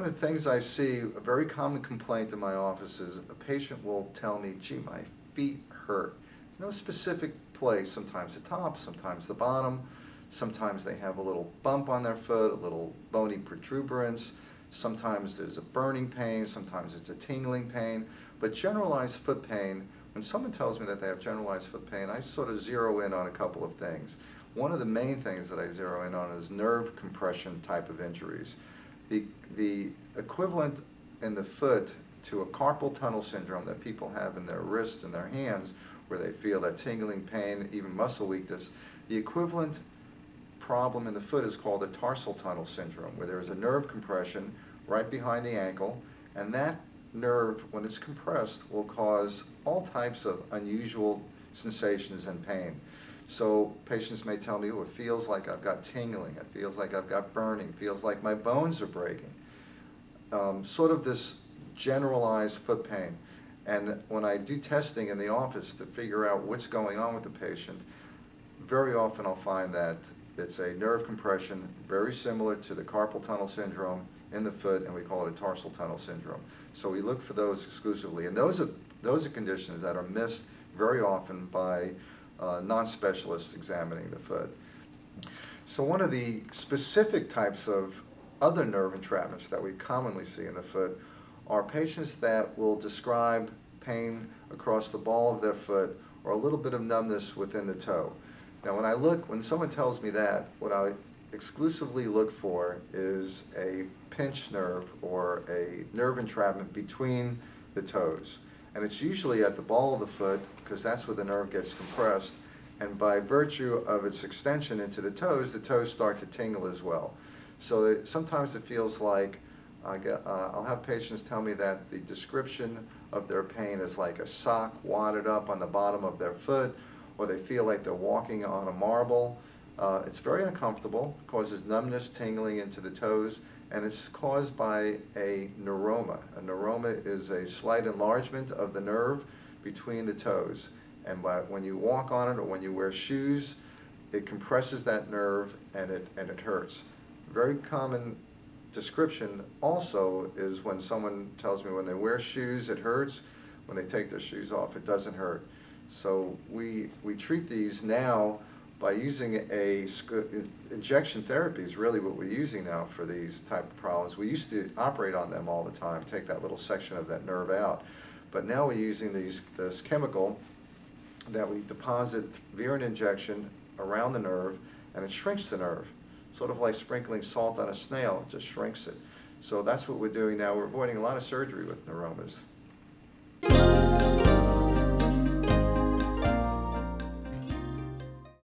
One of the things I see, a very common complaint in my office is a patient will tell me, gee, my feet hurt. There's no specific place, sometimes the top, sometimes the bottom, sometimes they have a little bump on their foot, a little bony protuberance, sometimes there's a burning pain, sometimes it's a tingling pain, but generalized foot pain, when someone tells me that they have generalized foot pain, I sort of zero in on a couple of things. One of the main things that I zero in on is nerve compression type of injuries. The, the equivalent in the foot to a carpal tunnel syndrome that people have in their wrists and their hands, where they feel that tingling pain, even muscle weakness, the equivalent problem in the foot is called a tarsal tunnel syndrome, where there is a nerve compression right behind the ankle, and that nerve, when it's compressed, will cause all types of unusual sensations and pain. So patients may tell me, oh, it feels like I've got tingling, it feels like I've got burning, feels like my bones are breaking. Um, sort of this generalized foot pain. And when I do testing in the office to figure out what's going on with the patient, very often I'll find that it's a nerve compression very similar to the carpal tunnel syndrome in the foot, and we call it a tarsal tunnel syndrome. So we look for those exclusively. And those are, those are conditions that are missed very often by uh, non-specialists examining the foot. So one of the specific types of other nerve entrapments that we commonly see in the foot are patients that will describe pain across the ball of their foot or a little bit of numbness within the toe. Now when I look, when someone tells me that, what I exclusively look for is a pinch nerve or a nerve entrapment between the toes. And it's usually at the ball of the foot because that's where the nerve gets compressed. And by virtue of its extension into the toes, the toes start to tingle as well. So that sometimes it feels like I get, uh, I'll have patients tell me that the description of their pain is like a sock wadded up on the bottom of their foot, or they feel like they're walking on a marble. Uh, it's very uncomfortable, causes numbness, tingling into the toes, and it's caused by a neuroma. A neuroma is a slight enlargement of the nerve between the toes. And by, when you walk on it or when you wear shoes, it compresses that nerve and it, and it hurts. Very common description also is when someone tells me when they wear shoes it hurts, when they take their shoes off it doesn't hurt. So we, we treat these now by using a injection therapy is really what we're using now for these type of problems. We used to operate on them all the time, take that little section of that nerve out. But now we're using these, this chemical that we deposit via an injection around the nerve and it shrinks the nerve. Sort of like sprinkling salt on a snail, it just shrinks it. So that's what we're doing now. We're avoiding a lot of surgery with neuromas.